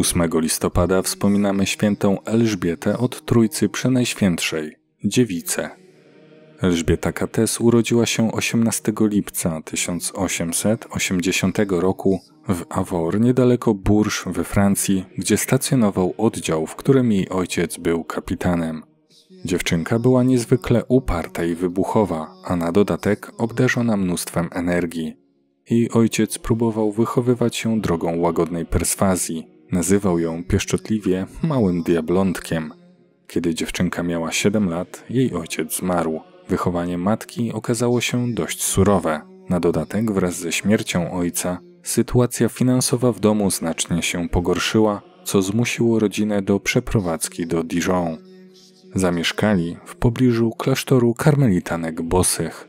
8 listopada wspominamy świętą Elżbietę od Trójcy Przenajświętszej, dziewicę. Elżbieta Kates urodziła się 18 lipca 1880 roku w Avor, niedaleko Bourges we Francji, gdzie stacjonował oddział, w którym jej ojciec był kapitanem. Dziewczynka była niezwykle uparta i wybuchowa, a na dodatek obdarzona mnóstwem energii. Jej ojciec próbował wychowywać ją drogą łagodnej perswazji. Nazywał ją pieszczotliwie małym diablątkiem. Kiedy dziewczynka miała 7 lat, jej ojciec zmarł. Wychowanie matki okazało się dość surowe. Na dodatek, wraz ze śmiercią ojca, sytuacja finansowa w domu znacznie się pogorszyła, co zmusiło rodzinę do przeprowadzki do Dijon. Zamieszkali w pobliżu klasztoru karmelitanek bosych.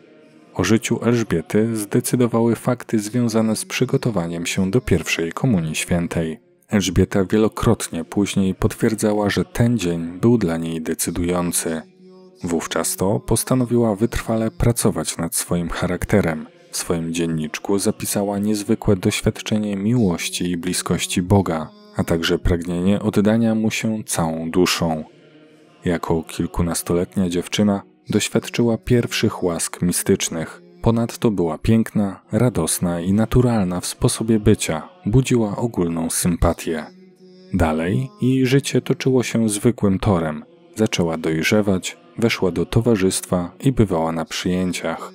O życiu Elżbiety zdecydowały fakty związane z przygotowaniem się do pierwszej Komunii Świętej. Elżbieta wielokrotnie później potwierdzała, że ten dzień był dla niej decydujący. Wówczas to postanowiła wytrwale pracować nad swoim charakterem. W swoim dzienniczku zapisała niezwykłe doświadczenie miłości i bliskości Boga, a także pragnienie oddania mu się całą duszą. Jako kilkunastoletnia dziewczyna doświadczyła pierwszych łask mistycznych. Ponadto była piękna, radosna i naturalna w sposobie bycia, budziła ogólną sympatię. Dalej jej życie toczyło się zwykłym torem. Zaczęła dojrzewać, weszła do towarzystwa i bywała na przyjęciach.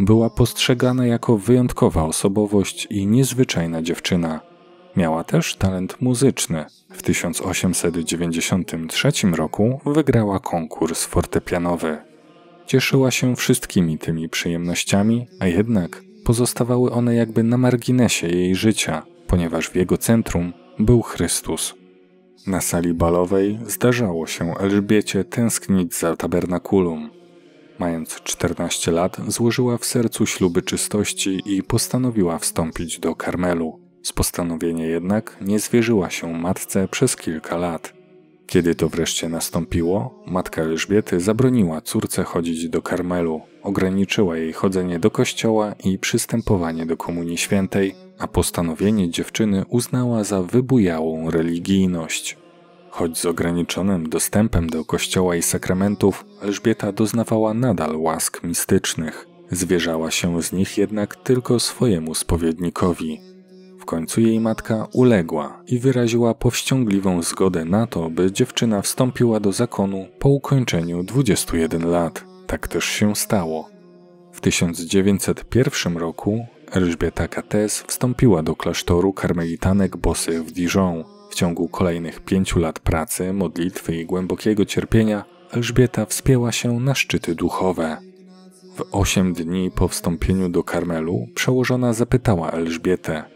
Była postrzegana jako wyjątkowa osobowość i niezwyczajna dziewczyna. Miała też talent muzyczny. W 1893 roku wygrała konkurs fortepianowy. Cieszyła się wszystkimi tymi przyjemnościami, a jednak pozostawały one jakby na marginesie jej życia, ponieważ w jego centrum był Chrystus. Na sali balowej zdarzało się Elżbiecie tęsknić za tabernakulum. Mając 14 lat, złożyła w sercu śluby czystości i postanowiła wstąpić do Karmelu. Z postanowienia jednak nie zwierzyła się matce przez kilka lat. Kiedy to wreszcie nastąpiło, matka Elżbiety zabroniła córce chodzić do Karmelu, ograniczyła jej chodzenie do kościoła i przystępowanie do Komunii Świętej, a postanowienie dziewczyny uznała za wybujałą religijność. Choć z ograniczonym dostępem do kościoła i sakramentów, Elżbieta doznawała nadal łask mistycznych. Zwierzała się z nich jednak tylko swojemu spowiednikowi. W końcu jej matka uległa i wyraziła powściągliwą zgodę na to, by dziewczyna wstąpiła do zakonu po ukończeniu 21 lat. Tak też się stało. W 1901 roku Elżbieta Cates wstąpiła do klasztoru karmelitanek bosych w Dijon. W ciągu kolejnych pięciu lat pracy, modlitwy i głębokiego cierpienia Elżbieta wspięła się na szczyty duchowe. W osiem dni po wstąpieniu do Karmelu przełożona zapytała Elżbietę,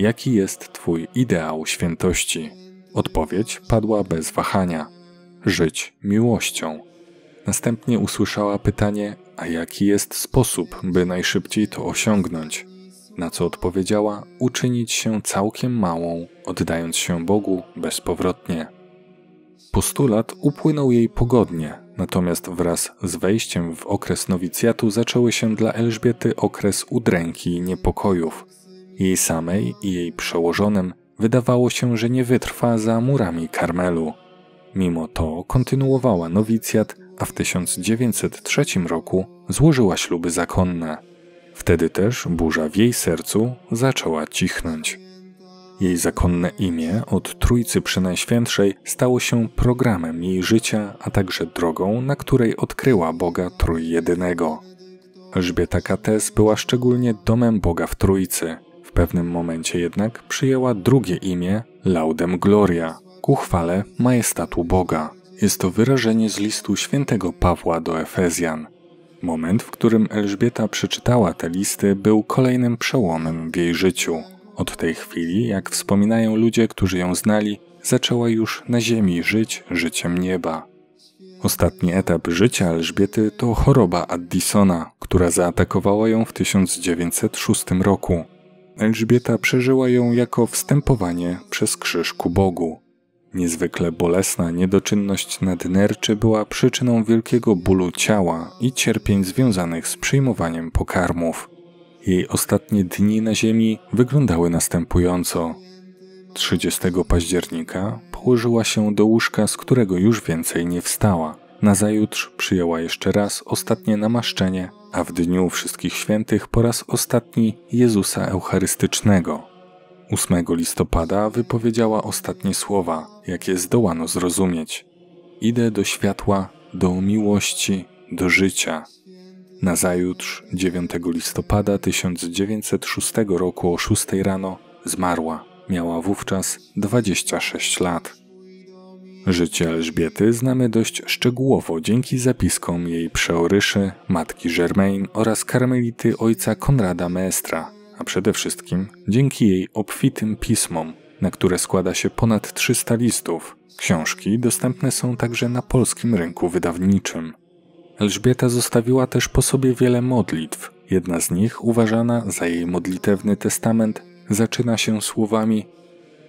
jaki jest Twój ideał świętości? Odpowiedź padła bez wahania: żyć miłością. Następnie usłyszała pytanie: A jaki jest sposób, by najszybciej to osiągnąć? Na co odpowiedziała: uczynić się całkiem małą, oddając się Bogu bezpowrotnie. Postulat upłynął jej pogodnie, natomiast wraz z wejściem w okres nowicjatu zaczęły się dla Elżbiety okres udręki i niepokojów. Jej samej i jej przełożonym wydawało się, że nie wytrwa za murami Karmelu. Mimo to kontynuowała nowicjat, a w 1903 roku złożyła śluby zakonne. Wtedy też burza w jej sercu zaczęła cichnąć. Jej zakonne imię od Trójcy Przynajświętszej stało się programem jej życia, a także drogą, na której odkryła Boga Trójjedynego. Elżbieta Kates była szczególnie domem Boga w Trójcy. Pewnym momencie jednak przyjęła drugie imię Laudem Gloria, ku chwale majestatu Boga. Jest to wyrażenie z listu świętego Pawła do Efezjan. Moment, w którym Elżbieta przeczytała te listy, był kolejnym przełomem w jej życiu. Od tej chwili, jak wspominają ludzie, którzy ją znali, zaczęła już na ziemi żyć życiem nieba. Ostatni etap życia Elżbiety to choroba Addisona, która zaatakowała ją w 1906 roku. Elżbieta przeżyła ją jako wstępowanie przez krzyż ku Bogu. Niezwykle bolesna niedoczynność nadnerczy była przyczyną wielkiego bólu ciała i cierpień związanych z przyjmowaniem pokarmów. Jej ostatnie dni na ziemi wyglądały następująco. 30 października położyła się do łóżka, z którego już więcej nie wstała. Nazajutrz przyjęła jeszcze raz ostatnie namaszczenie, a w dniu Wszystkich Świętych po raz ostatni Jezusa Eucharystycznego. 8 listopada wypowiedziała ostatnie słowa, jakie zdołano zrozumieć. Idę do światła, do miłości, do życia. Nazajutrz, 9 listopada 1906 roku o 6 rano, zmarła. Miała wówczas 26 lat. Życie Elżbiety znamy dość szczegółowo dzięki zapiskom jej przeoryszy, matki Germain oraz karmelity ojca Konrada Maestra, a przede wszystkim dzięki jej obfitym pismom, na które składa się ponad 300 listów. Książki dostępne są także na polskim rynku wydawniczym. Elżbieta zostawiła też po sobie wiele modlitw. Jedna z nich, uważana za jej modlitewny testament, zaczyna się słowami: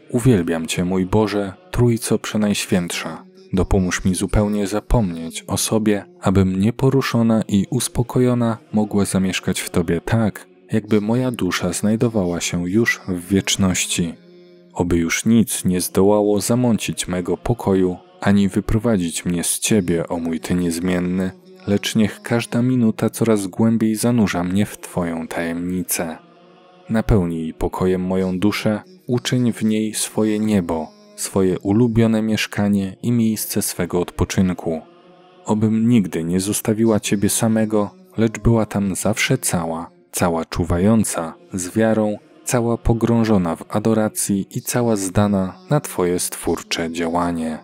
Uwielbiam Cię, mój Boże, Trójco Przenajświętsza. Dopomóż mi zupełnie zapomnieć o sobie, abym nieporuszona i uspokojona mogła zamieszkać w Tobie tak, jakby moja dusza znajdowała się już w wieczności. Oby już nic nie zdołało zamącić mego pokoju, ani wyprowadzić mnie z Ciebie, o mój Ty niezmienny, lecz niech każda minuta coraz głębiej zanurza mnie w Twoją tajemnicę. Napełnij pokojem moją duszę, uczyń w niej swoje niebo, swoje ulubione mieszkanie i miejsce swego odpoczynku. Obym nigdy nie zostawiła Ciebie samego, lecz była tam zawsze cała, cała czuwająca, z wiarą, cała pogrążona w adoracji i cała zdana na Twoje stwórcze działanie.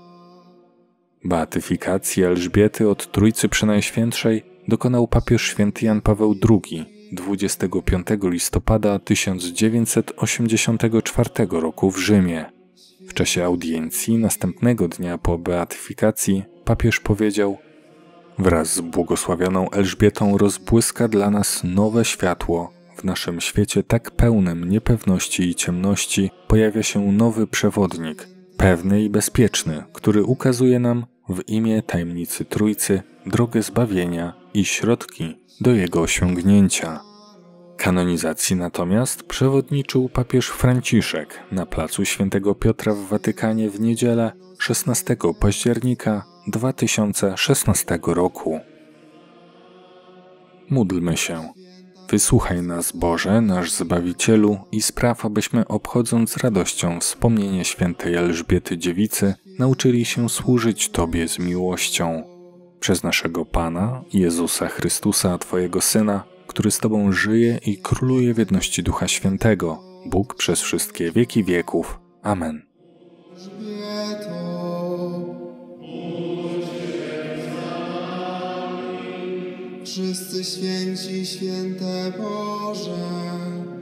Beatyfikacji Elżbiety od Trójcy Przenajświętszej dokonał papież święty Jan Paweł II 25 listopada 1984 roku w Rzymie. W czasie audiencji następnego dnia po beatyfikacji papież powiedział: Wraz z błogosławioną Elżbietą rozbłyska dla nas nowe światło. W naszym świecie tak pełnym niepewności i ciemności pojawia się nowy przewodnik, pewny i bezpieczny, który ukazuje nam w imię tajemnicy Trójcy drogę zbawienia i środki do jego osiągnięcia. Kanonizacji natomiast przewodniczył papież Franciszek na placu Świętego Piotra w Watykanie w niedzielę 16 października 2016 roku. Módlmy się. Wysłuchaj nas, Boże, nasz Zbawicielu, i spraw, abyśmy obchodząc radością wspomnienie świętej Elżbiety Dziewicy, nauczyli się służyć Tobie z miłością. Przez naszego Pana, Jezusa Chrystusa, Twojego Syna, który z Tobą żyje i króluje w jedności Ducha Świętego, Bóg przez wszystkie wieki wieków. Amen. Wszyscy święci, święte Boże.